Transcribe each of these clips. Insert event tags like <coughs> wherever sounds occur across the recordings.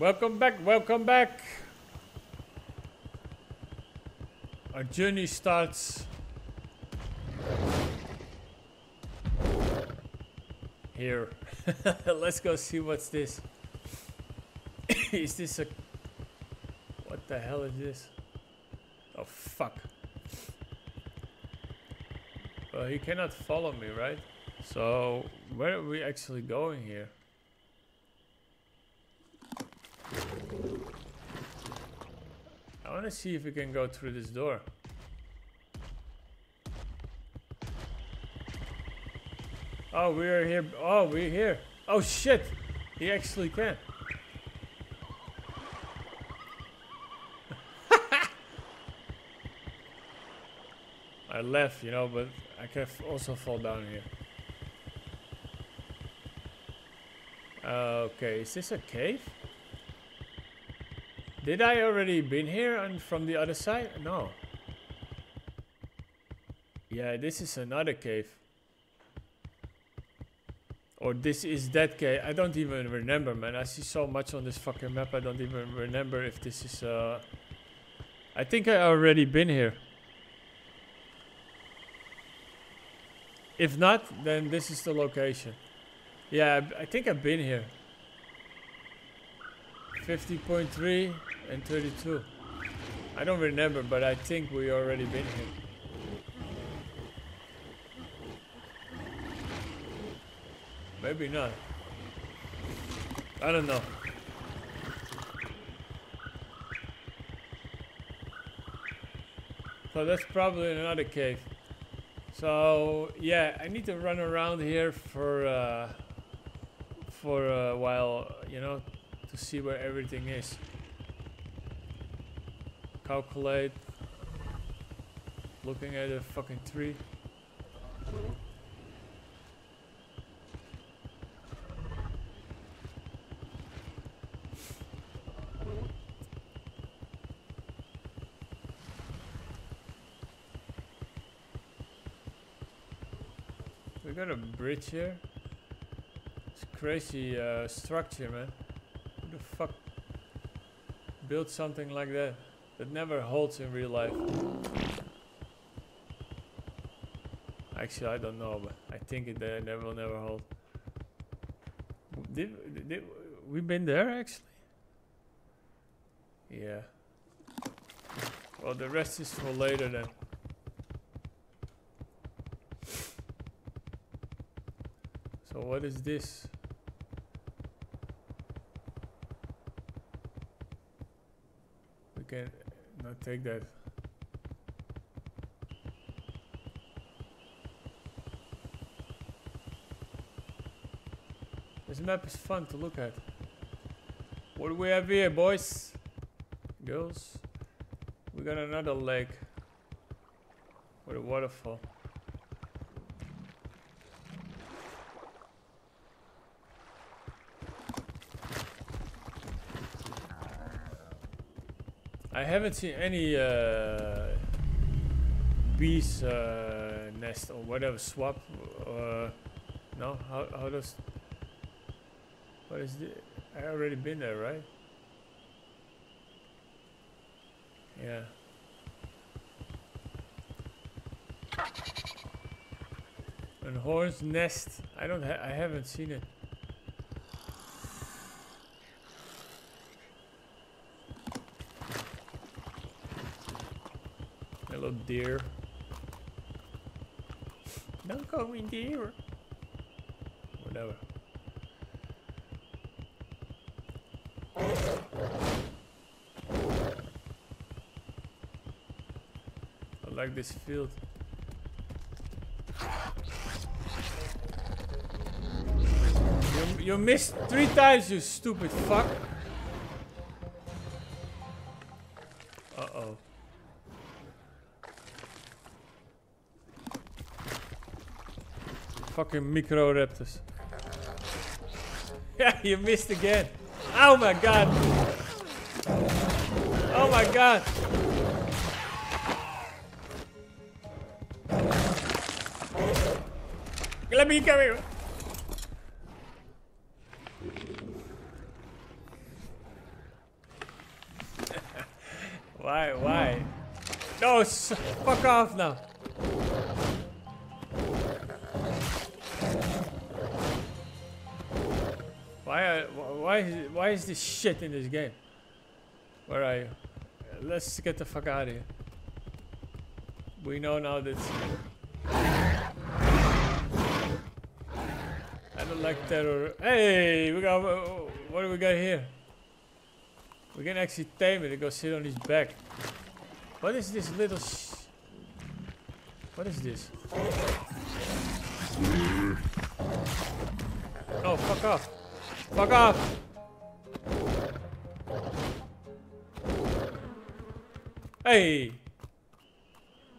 Welcome back, welcome back. Our journey starts here. <laughs> Let's go see what's this. <coughs> is this a... What the hell is this? Oh, fuck. Well, he cannot follow me, right? So, where are we actually going here? I want to see if we can go through this door. Oh, we're here. Oh, we're here. Oh, shit. He actually can. <laughs> I left, you know, but I can also fall down here. Uh, okay, is this a cave? Did I already been here and from the other side? No. Yeah, this is another cave. Or this is that cave. I don't even remember, man. I see so much on this fucking map. I don't even remember if this is. Uh, I think I already been here. If not, then this is the location. Yeah, I think I've been here. 50.3 and 32. I don't remember, but I think we already been here. Maybe not. I don't know. So that's probably another cave. So yeah, I need to run around here for uh, for a while, you know, to see where everything is. Calculate. Looking at a fucking tree. We got a bridge here. It's crazy uh, structure, man. Fuck build something like that? That never holds in real life. Actually, I don't know, but I think it never will never hold. Did, did we been there actually? Yeah. Well, the rest is for later then. So what is this? Can not take that. This map is fun to look at. What do we have here, boys? Girls? We got another lake. With a waterfall. I haven't seen any uh, bees uh, nest or whatever swap. Uh, no, how how does? What is the? I already been there, right? Yeah. An horn's nest. I don't. Ha- I haven't seen it. Hello, deer. Don't call me deer. Whatever. I like this field. You, you missed three times, you stupid fuck. Fucking micro raptors. <laughs> Yeah, you missed again. Oh my god. Oh my god. Let me come here. <laughs> why, why? No, fuck off now. Why? Why? Is, why is this shit in this game? Where are you? Let's get the fuck out of here. We know now that. I don't like terror. Hey, we got. uh, What do we got here? We can actually tame it and go sit on his back. What is this little sh What is this? Oh, fuck off. Fuck off! Hey!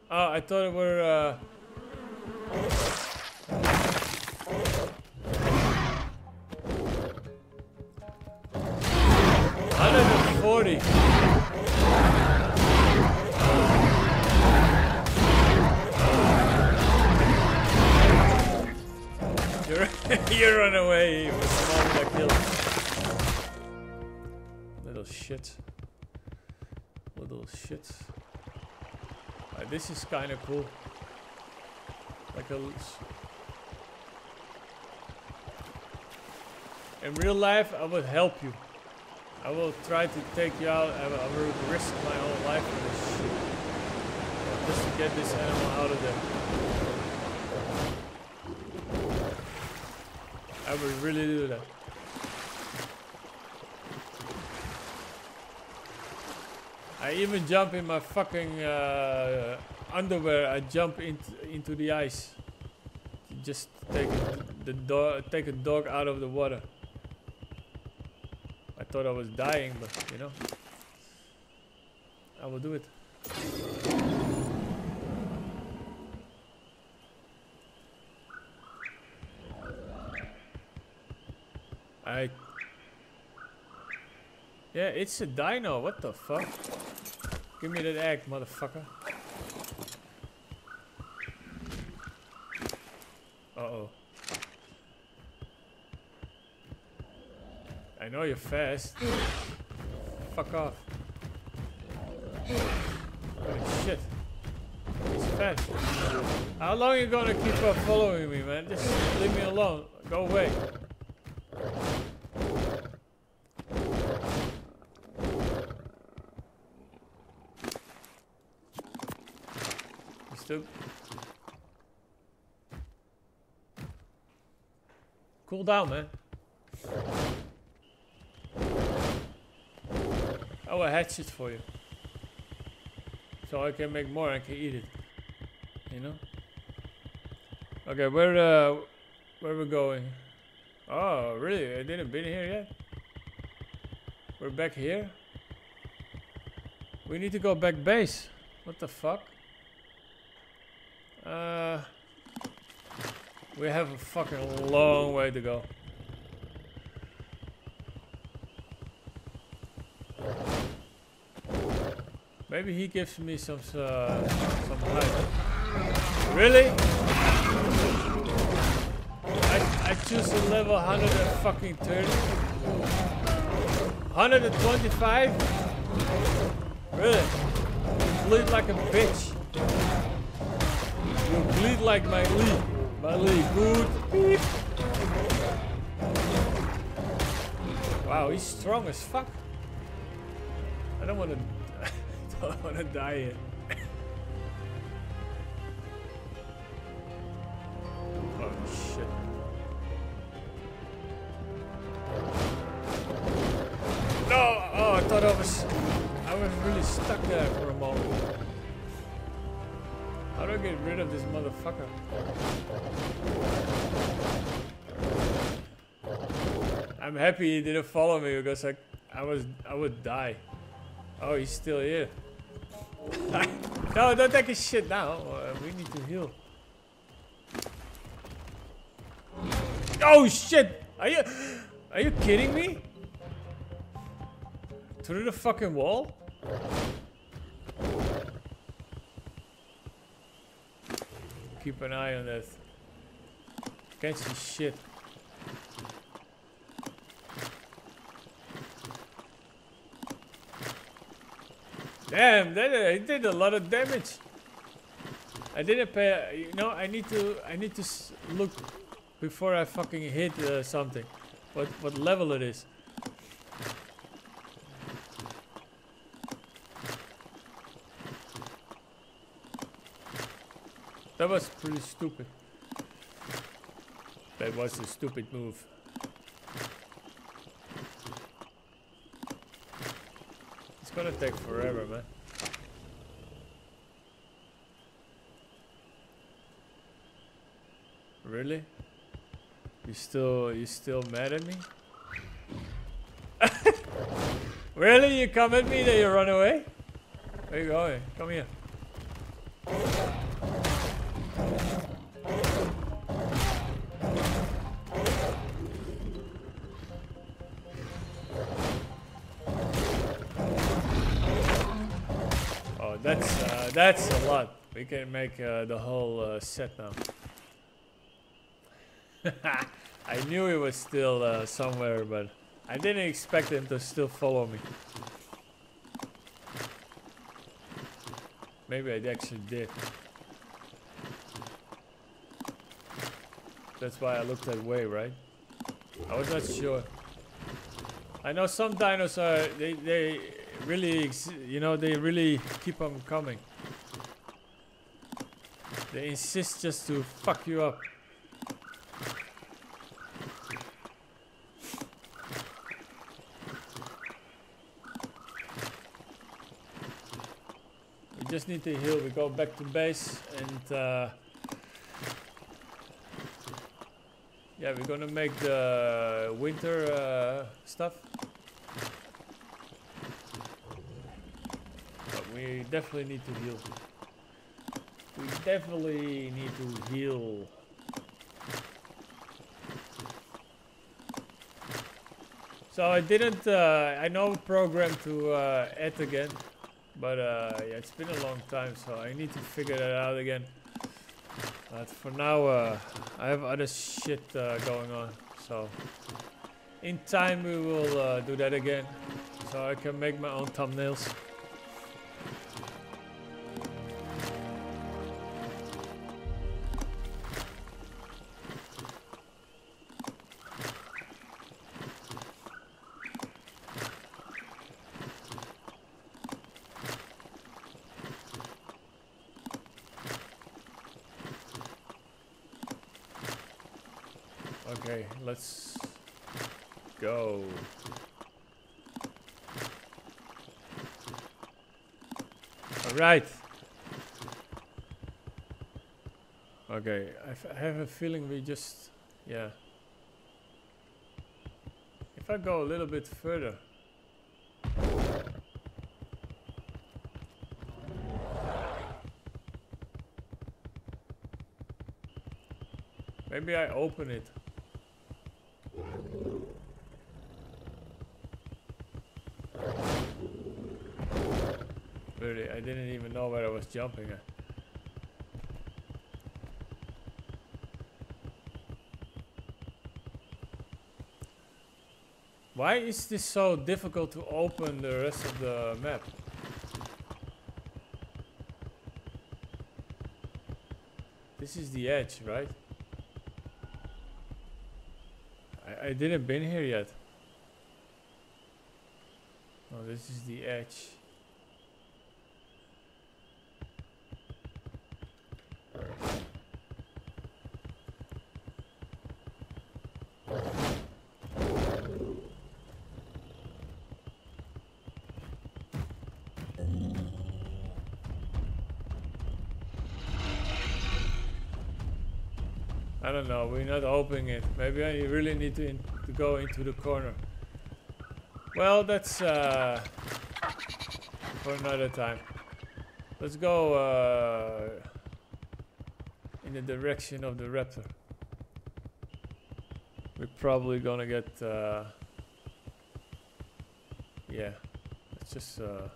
Oh, I thought it were, uh... Hundred forty. You're <laughs> you run away killed. Little shit. Little shit. This is kind of cool. Like a... In real life, I would help you. I will try to take you out. I will, I will risk my whole life for this shit. Just to get this animal out of there. I would really do that. I even jump in my fucking uh, underwear. I jump into into the ice. Just take the dog, take a dog out of the water. I thought I was dying, but you know, I will do it. I. Yeah, it's a dino. What the fuck? Give me that egg, motherfucker. Uh oh. I know you're fast. Fuck off. Shit. He's fast. How long are you gonna keep up following me, man? Just leave me alone. Go away. Cool down, man. I will hatch it for you. So I can make more and can eat it. You know? Okay, where uh where we going? Oh really? I didn't been here yet? We're back here? We need to go back base. What the fuck? Uh we have a fucking long way to go. Maybe he gives me some uh, some height. Really? I I choose a level 100 and fucking 30. 125? Really? You bleed like a bitch. You bleed like my Lee. Lee. Good. Wow, he's strong as fuck. I don't want to. <laughs> I don't want to die yet. I'm happy he didn't follow me because I, I was, I would die. Oh, he's still here. <laughs> no, don't take his shit now. Uh, we need to heal. Oh shit! Are you, are you kidding me? Through the fucking wall? Keep an eye on that. Can't see shit. Damn, that uh, it did a lot of damage. I didn't pay. You know, I need to. I need to look before I fucking hit uh, something. What what level it is? That was pretty stupid. That was a stupid move. It's gonna take forever, man. Really? You still you still mad at me? <laughs> really? You come at me then you run away? Where you going? Come here. That's a lot. We can make uh, the whole uh, set now. <laughs> I knew he was still uh, somewhere, but I didn't expect him to still follow me. Maybe I actually did. That's why I looked that way, right? I was not sure. I know some dinos are they they really you know they really keep on coming. They insist just to fuck you up. We just need to heal. We go back to base and uh, yeah, we're gonna make the winter uh, stuff. But we definitely need to heal. We definitely need to heal. So I didn't, uh, I know program to uh, add again, but uh, yeah, it's been a long time, so I need to figure that out again. But for now, uh, I have other shit uh, going on, so in time we will uh, do that again, so I can make my own thumbnails. Let's go. All right. Okay, I have a feeling we just, yeah. If I go a little bit further. Maybe I open it. Really, I didn't jumping at. Why is this so difficult to open the rest of the map? This is the edge, right? I, I didn't been here yet. Oh, this is the edge. I don't know. We're not opening it. Maybe I really need to, in, to go into the corner. Well, that's uh, for another time. Let's go uh, in the direction of the raptor. We're probably gonna get. Uh, yeah, let's just. Uh,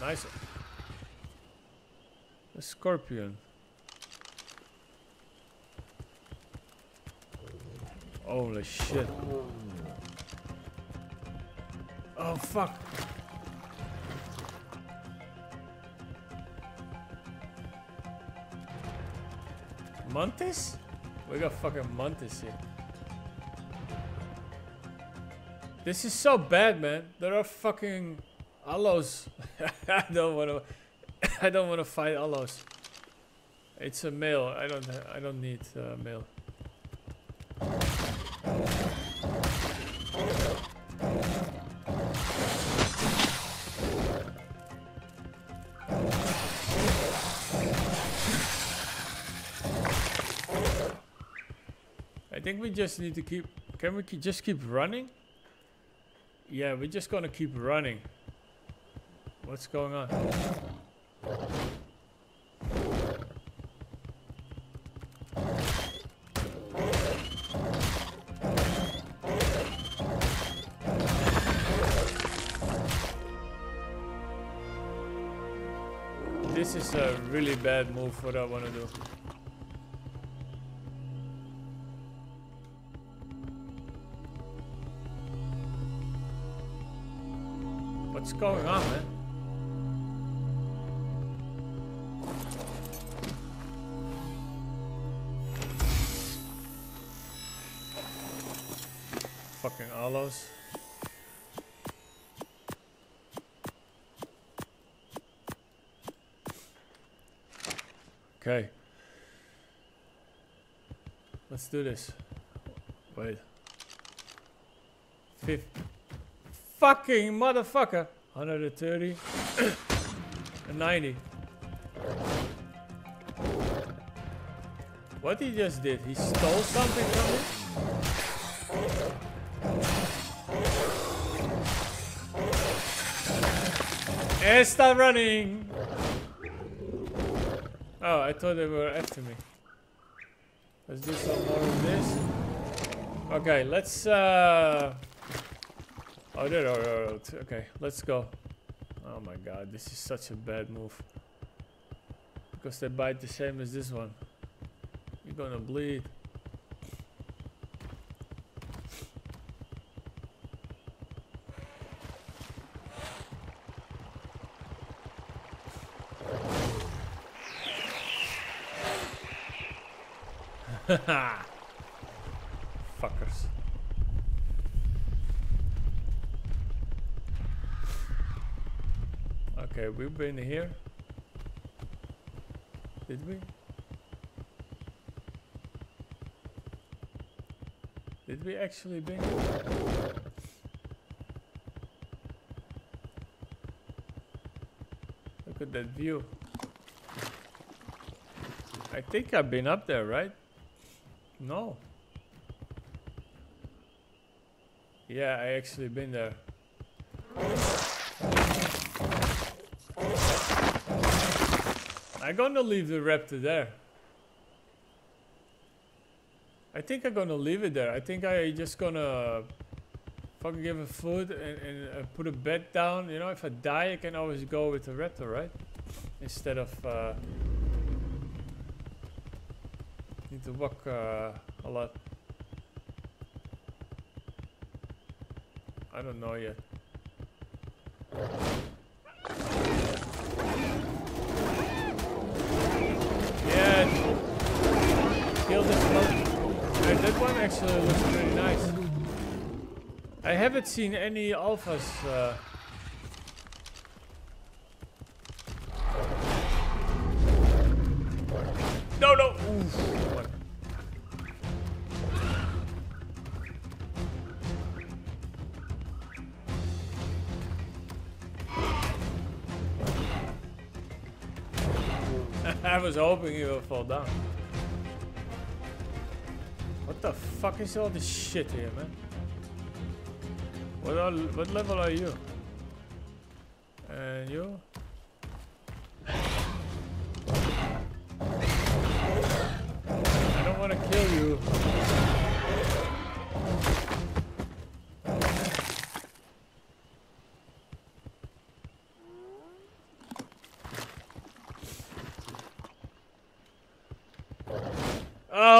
nice. Scorpion. Holy shit. Oh fuck. Montes? We got fucking Montes here. This is so bad, man. There are fucking allos. <laughs> I don't want to. <laughs> I don't want to fight allos. It's a male. I don't. I don't need uh, male. I think we just need to keep. Can we just keep running? Yeah, we're just gonna keep running. What's going on? This is a really bad move what I wanna do. What's going on, man? Fucking allos. Okay. Let's do this. Wait. Fifth. Fucking motherfucker. 130 <coughs> and 90. What he just did? He stole something from me? And start running! Oh, I thought they were after me. Let's do some more of this. Okay, let's uh Oh, there are roads. Okay, let's go. Oh my god, this is such a bad move. Because they bite the same as this one. You're gonna bleed. <laughs> Fuckers. Okay, we've been here. Did we? Did we actually been? Look at that view. I think I've been up there, right? No. Yeah, I actually been there. I'm gonna leave the raptor there. I think I'm gonna leave it there. I think I just gonna fucking give it food and, and uh, put a bed down. You know, if I die, I can always go with the raptor, right? Instead of uh, to walk uh, a lot. I don't know yet. Yeah, kill this one. Hey, that one actually looks pretty nice. I haven't seen any alphas. Uh, was hoping he would fall down. What the fuck is all this shit here, man? What are, what level are you? And you?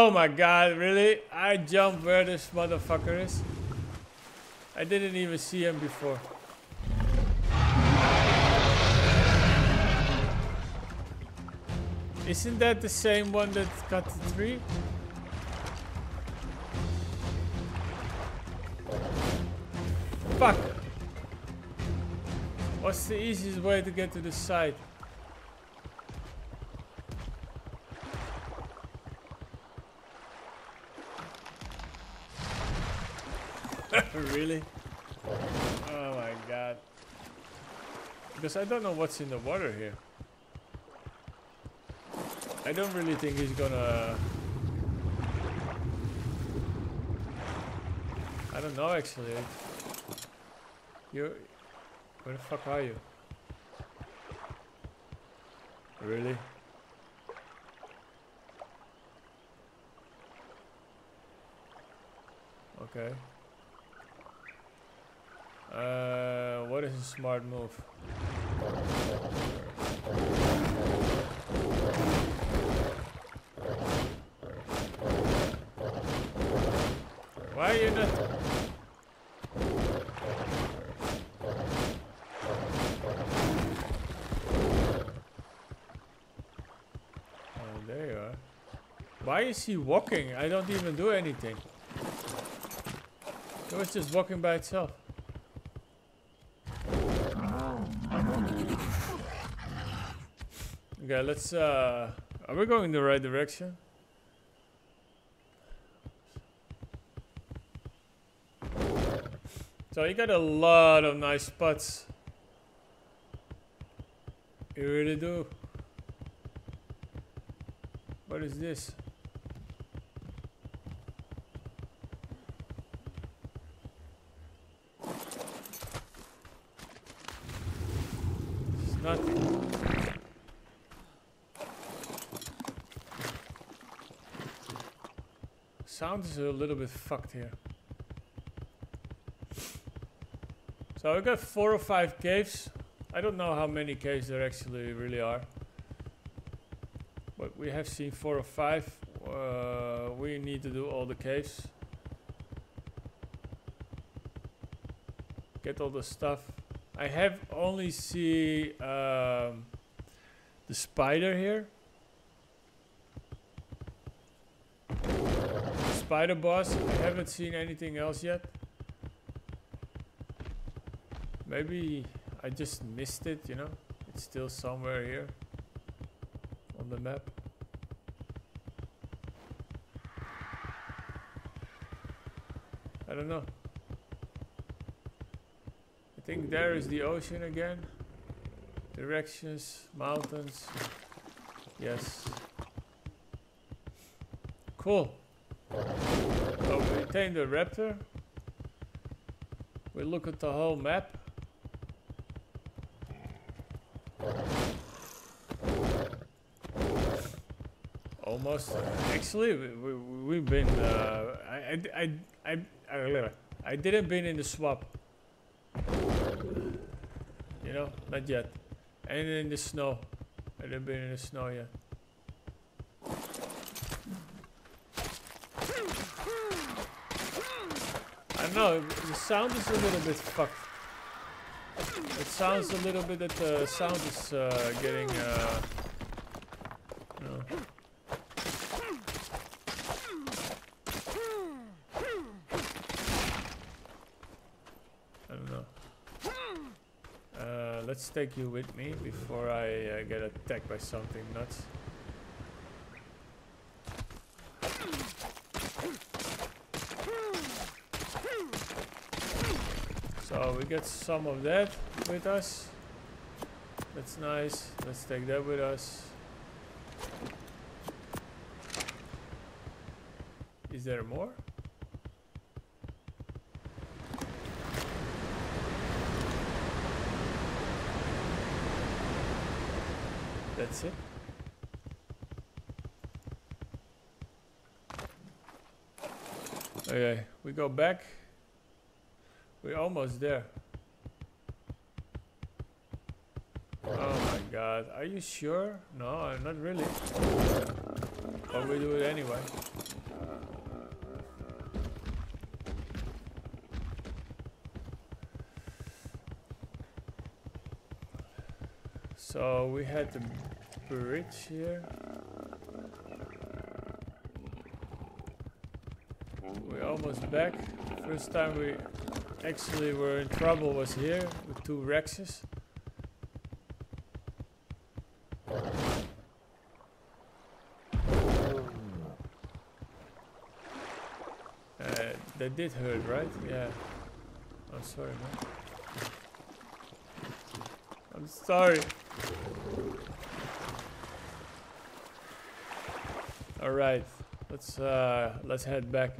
Oh my god, really? I jumped where this motherfucker is. I didn't even see him before. Isn't that the same one that got the tree? Fuck! What's the easiest way to get to the side? I don't know what's in the water here. I don't really think he's gonna... I don't know actually. You... Where the fuck are you? Really? Okay. Uh, what is a smart move? Oh. Why is he walking? I don't even do anything. It was just walking by itself. Okay, let's uh are we going in the right direction? So you got a lot of nice spots. You really do. What is this? It's nothing. Sound is a little bit fucked here. So we got four or five caves. I don't know how many caves there actually really are. But we have seen four or five. Uh, we need to do all the caves. Get all the stuff. I have only see um, the spider here. Spider boss. I haven't seen anything else yet. Maybe I just missed it, you know? It's still somewhere here on the map. I don't know. I think there is the ocean again. Directions, mountains. Yes. Cool. We tame the raptor. We look at the whole map. Almost. Actually, we, we, have been. Uh, I, I, I, I, I didn't been in the swamp. You know, not yet. And in the snow. I didn't been in the snow yet. Know, the sound is a little bit fucked. It sounds a little bit that the sound is uh, getting, uh, I don't know. Uh, let's take you with me before I uh, get attacked by something nuts. we get some of that with us. That's nice. Let's take that with us. Is there more? That's it. Okay, we go back. We're almost there. god, are you sure? No, not really. But we do it anyway. So we had the bridge here. We're almost back. First time we actually were in trouble was here with two Rexes. That did hurt, right? Yeah. I'm sorry, man. I'm sorry. All right, let's uh, let's head back,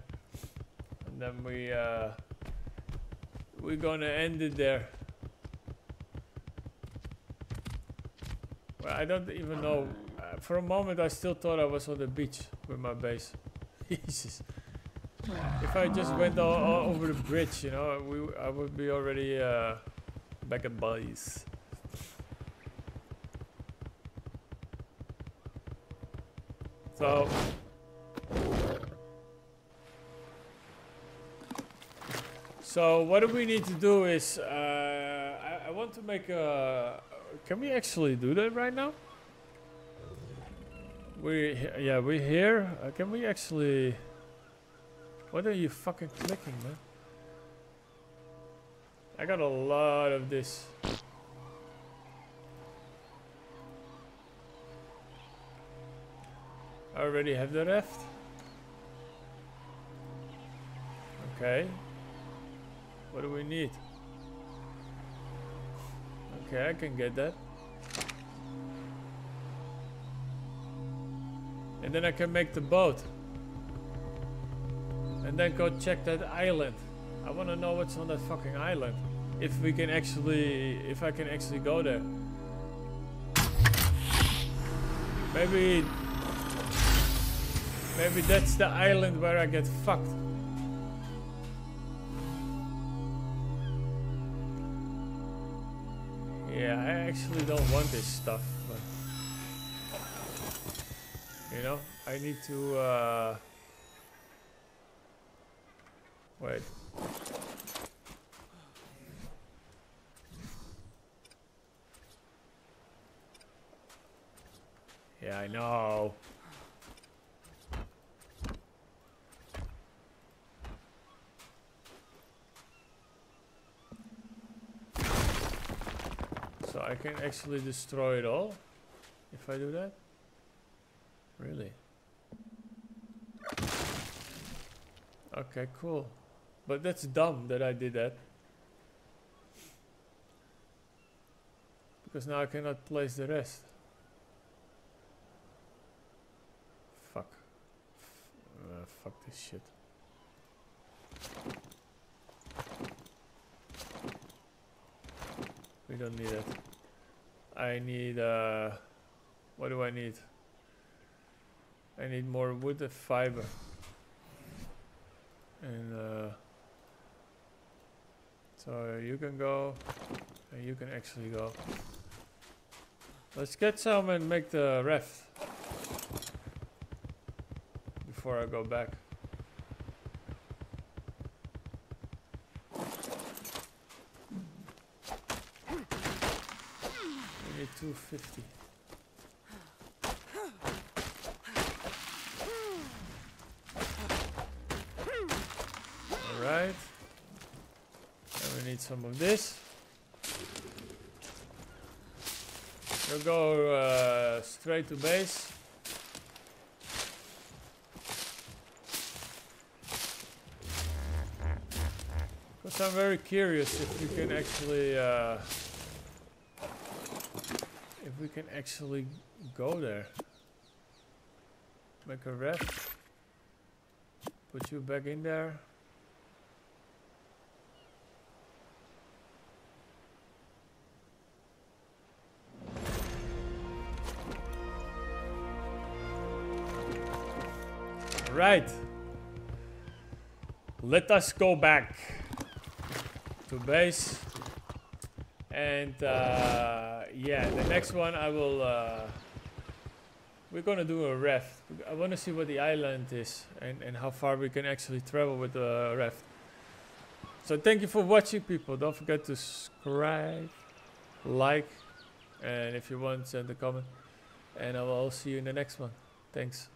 and then we uh, we're gonna end it there. Well, I don't even know. Uh, for a moment, I still thought I was on the beach with my base. <laughs> Jesus. If I just went all, all over the bridge, you know, we I would be already uh, back at base. So. So what do we need to do is, uh, I, I want to make a, can we actually do that right now? We, yeah, we're here. Uh, can we actually, what are you fucking clicking, man? I got a lot of this. I already have the raft. Okay. What do we need? Okay, I can get that. And then I can make the boat. And then go check that island. I want to know what's on that fucking island. If we can actually, if I can actually go there. Maybe, maybe that's the island where I get fucked. Yeah, I actually don't want this stuff, but you know, I need to uh wait. Yeah, I know. So I can actually destroy it all if I do that? Really? Okay, cool. But that's dumb that I did that. Because now I cannot place the rest. Fuck. Uh, fuck this shit. We don't need it. I need, uh, what do I need? I need more wood and fiber. And, uh, so you can go, and you can actually go. Let's get some and make the ref. Before I go back. We need 250. Alright. And we need some of this. We'll go uh, straight to base. Because I'm very curious if we can actually uh, if we can actually go there. Make a ref. Put you back in there. Right. Let us go back to base. And uh, yeah, the next one I will. Uh, we're gonna do a raft. I want to see what the island is and, and how far we can actually travel with the raft. So thank you for watching, people. Don't forget to subscribe, like, and if you want, send a comment. And I will see you in the next one. Thanks.